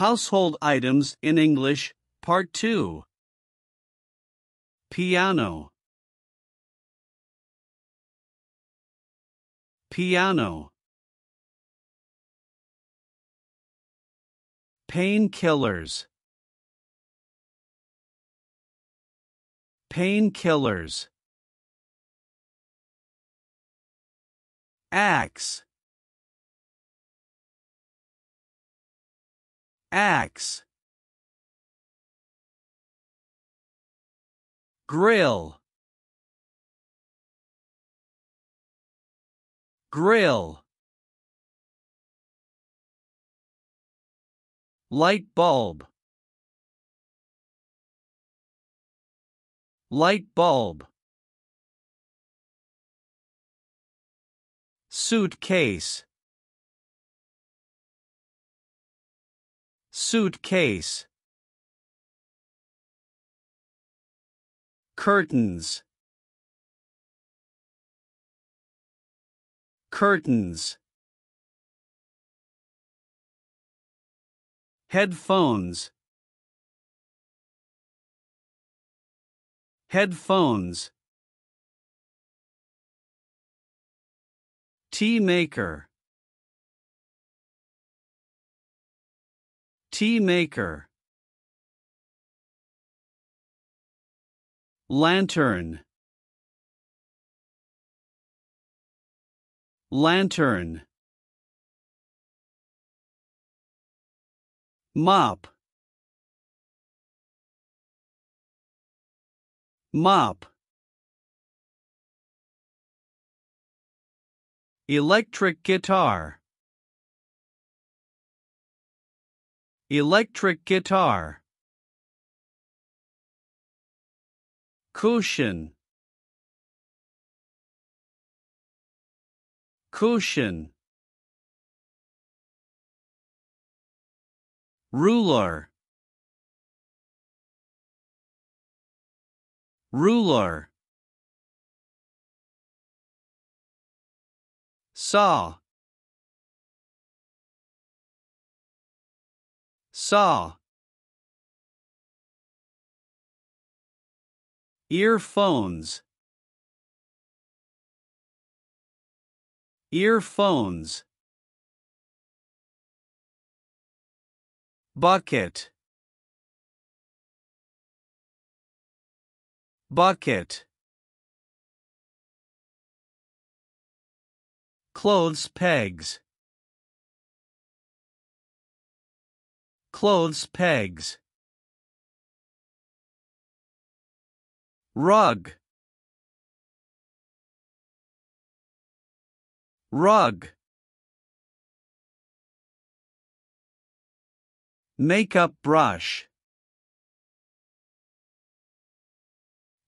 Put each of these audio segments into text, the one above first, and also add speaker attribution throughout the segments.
Speaker 1: Household items in English, Part 2. Piano. Piano. Painkillers. Painkillers. Axe. Axe. Grill. Grill. Light bulb. Light bulb. Suitcase. Suitcase. Curtains. Curtains. Headphones. Headphones. Tea maker. Tea maker. Lantern. Lantern. Mop. Mop. Electric guitar. Electric guitar. Cushion. Cushion. Ruler. Ruler. Saw. Saw. Earphones. Earphones. Bucket. Bucket. Clothes pegs. Clothes pegs. Rug. Rug. Makeup brush.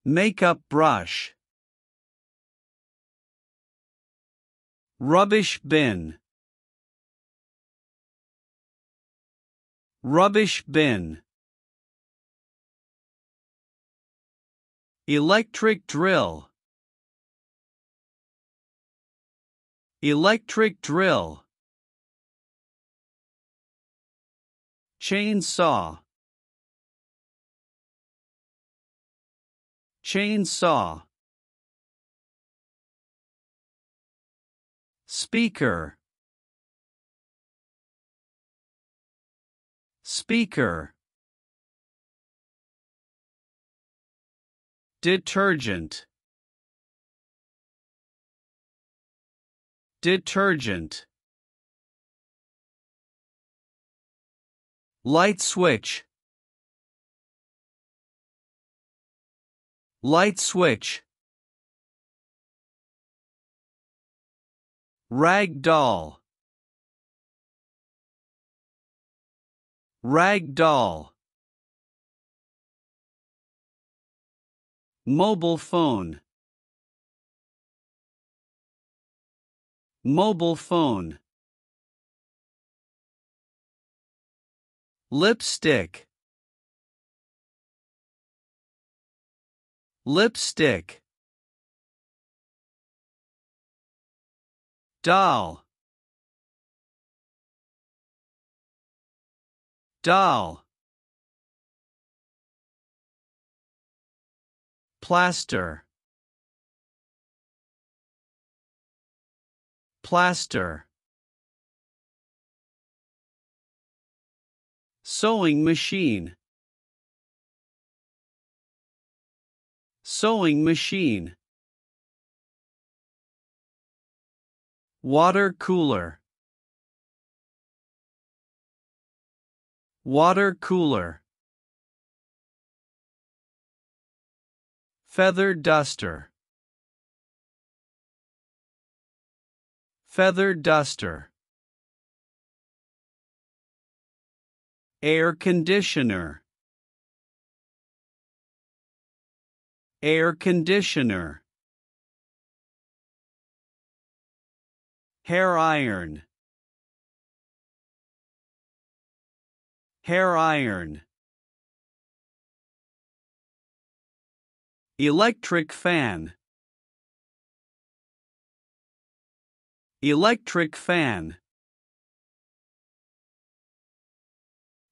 Speaker 1: Makeup brush. Rubbish bin. Rubbish bin. Electric drill. Electric drill. Chainsaw. Chainsaw. Speaker. Speaker. Detergent. Detergent. Light switch. Light switch. Rag doll. Rag doll. Mobile phone. Mobile phone. Lipstick. Lipstick. Doll. Doll. Plaster. Plaster. Sewing machine. Sewing machine. Water cooler water cooler. Feather duster. Feather duster. Air conditioner. Air conditioner. Hair iron hair iron. Electric fan. Electric fan.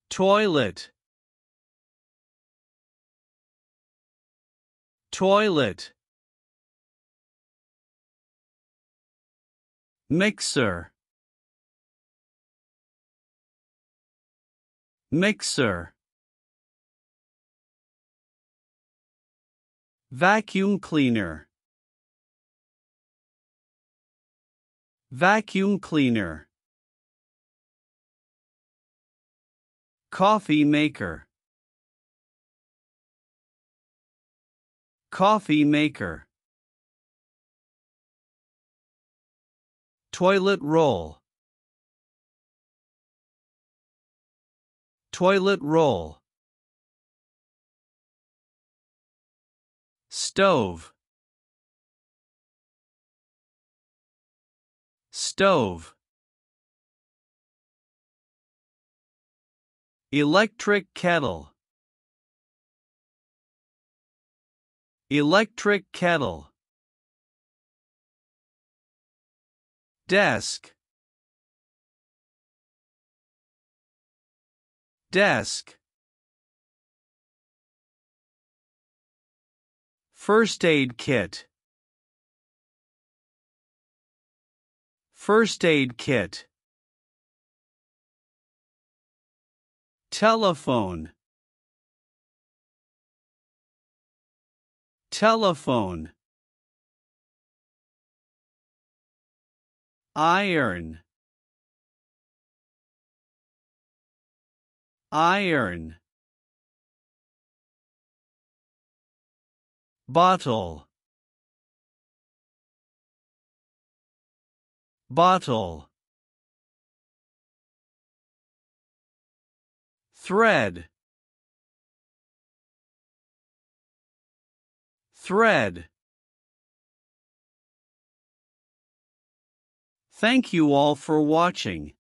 Speaker 1: Toilet. Toilet. Mixer mixer vacuum cleaner. Vacuum cleaner. Coffee maker. Coffee maker. Toilet roll. Toilet roll. Stove. Stove. Electric kettle. Electric kettle. desk desk. First aid kit. First aid kit. Telephone. Telephone. Iron iron. Bottle. Bottle. Thread. Thread. Thank you all for watching.